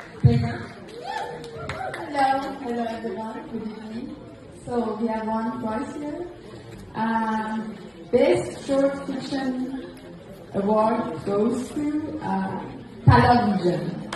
Hello, hello everyone. Good evening. So we have one prize here. Um, Best Short Fiction Award goes to uh, Television.